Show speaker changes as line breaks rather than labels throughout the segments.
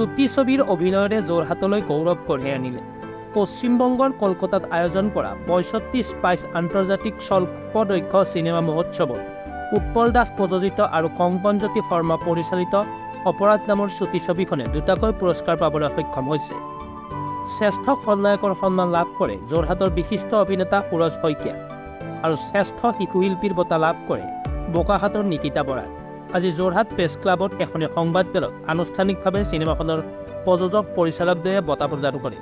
চুটি ছবিৰ অভিনয়েৰে যোৰহাটলৈ গৌৰৱ কঢ়িয়াই আনিলে। পশ্চিমবংগৰ কলকাতাত আয়োজন কৰা পঁয়ষষ্ঠি স্পাইচ আন্তৰ্জাতিক স্বল্পদৈৰ্ঘ্য চিনেমা মহোৎসৱত উৎপল দাস প্ৰযোজিত আৰু কংকনজ্যোতি শৰ্মা পৰিচালিত অপৰাধ নামৰ চুটি ছবিখনে দুটাকৈ পুৰস্কাৰ পাবলৈ সক্ষম হৈছে। শ্ৰেষ্ঠ খলনায়কৰ সন্মান লাভ কৰে যোৰহাটৰ বিশিষ্ট অভিনেতা সুৰজ শইকীয়া আৰু শ্ৰেষ্ঠ শিশুশিল্পীৰ বঁটা লাভ কৰে বোকাখাটৰ নিকিতা বৰাই আজি যোৰহাট প্ৰেছ ক্লাবত এখনি সংবাদমেলত আনুষ্ঠানিকভাৱে চিনেমাখনৰ প্ৰযোজক পৰিচালকদ্বয়ে বঁটা প্ৰদান কৰে।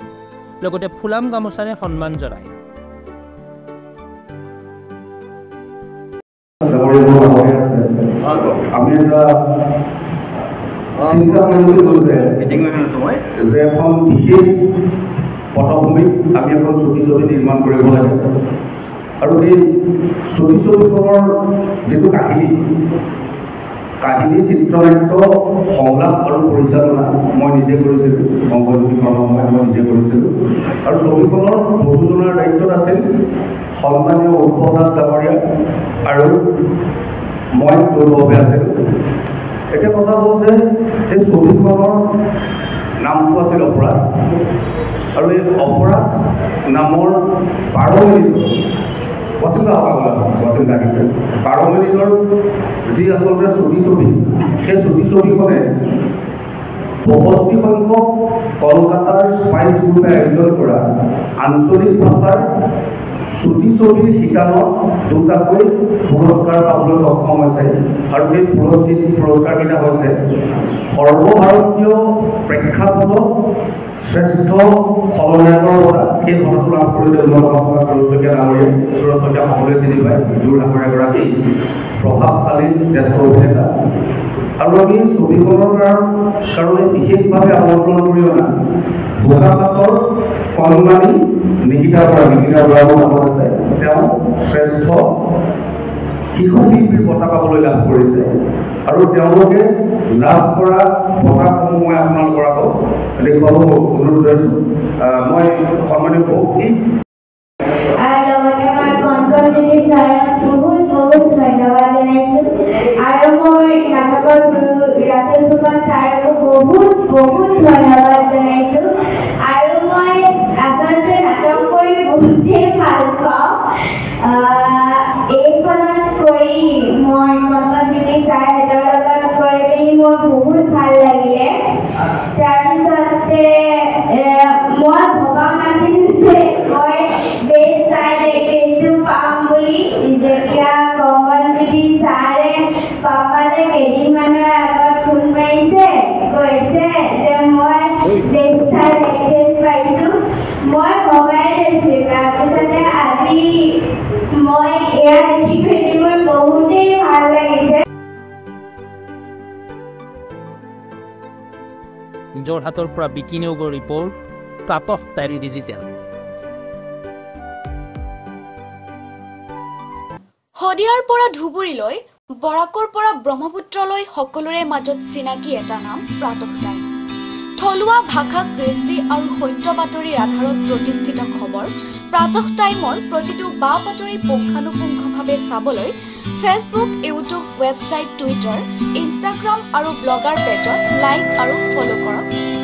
লগতে ফুলাম গামোচাৰে সন্মান জনায়।
আমি এটা চিন্তা কৰিছিলোঁ যে যে এখন বিশেষ পটভূমিত আমি এখন ছবি ছবি নিৰ্মাণ কৰিব লাগে। আৰু এই ছবি ছবিখনৰ যিটো কাহিনী কাহিনী চিত্ৰনাট্য সংলাপ আৰু পৰিচালনা মই নিজে কৰিছিলোঁ অংগজ্যোতি কৰ্মময় মই নিজে কৰিছিলোঁ। আৰু ছবিখনৰ প্ৰযোজনাৰ দায়িত্বত আছিল সন্মানীয় উৎপল দাস ডাঙৰীয়া আৰু মই যৌথভাৱে আছিলোঁ। এতিয়া কথা হ'ল যে এই ছবিখনৰ নামটো আছিল অপৰাধ আৰু এই অপৰাধ নামৰ বাৰ মিনিট বচিন্ত আপাগলা বচিন্ত আহিছে বাৰ মিনিটৰ যি আচলতে চুটি ছবি সেই চুটি ছবিখনে পঁয়ষষ্ঠি সংখ্যক কলকাতাৰ স্পাইচ গ্ৰুপে আয়োজন কৰা আঞ্চলিক ভাষাৰ চুটি ছবিৰ শিতানত দুটাকৈ পুৰস্কাৰ পাবলৈ সক্ষম হৈছে। আৰু সেই পুৰস্কৃত পুৰস্কাৰকেইটা হৈছে সৰ্বভাৰতীয় প্ৰেক্ষাপটত শ্ৰেষ্ঠ খলনায়কৰ পৰা সেই ঘটনাটো লাভ কৰিলে উন্নত অসমৰ সুৰক্ষা ডাঙৰীয়াই সুৰক্ষা সকলোৱে চিনি পায় যোৰহাটৰ এগৰাকী প্ৰভাৱশালী জ্যেষ্ঠ অভিনেতা। আৰু আমি ছবিখনৰ কাৰণে বিশেষভাৱে আমন্ত্ৰণ কৰি অনা বোকাখাটৰ কণমানি নিকিতা বৰা নিকিতা বৰা নামত আছে। তেওঁ শ্ৰেষ্ঠ শিশু শিল্পীৰ বঁটা পাবলৈ লাভ কৰিছে। আৰু তেওঁলোকে লাভ কৰা বঁটাসমূহ মই আপোনালোকৰ অনুৰোধ জনাইছোঁ আহ, মই সভাপতি
আৰু লগতে মই বহুত ভাল লাগিলে। তাৰপিছতে এ, মই ভবা নাছিলোঁ যে মই বেছ চাই বেছো পাম বুলি যেতিয়া
যোৰহাটৰ পৰা বিকি নেওগৰ ৰিপৰ্ট প্ৰাতঃ টাইম ডিজিটেল
শদিয়াৰ পৰা ধুবুৰীলৈ বৰাকৰ পৰা ব্ৰহ্মপুত্ৰলৈ সকলোৰে মাজত চিনাকি এটা নাম প্ৰাতঃ টাইম থলুৱা ভাষা কৃষ্টি আৰু সত্য বাতৰিৰ আধাৰত প্ৰতিষ্ঠিত খবৰ প্ৰাতঃ টাইমৰ প্ৰতিটো বা বাতৰি পুংখানুপুংখভাৱে চাবলৈ Facebook YouTube website Twitter Instagram আৰু ব্লগাৰ পেজত লাইক আৰু ফ'ল' কৰক।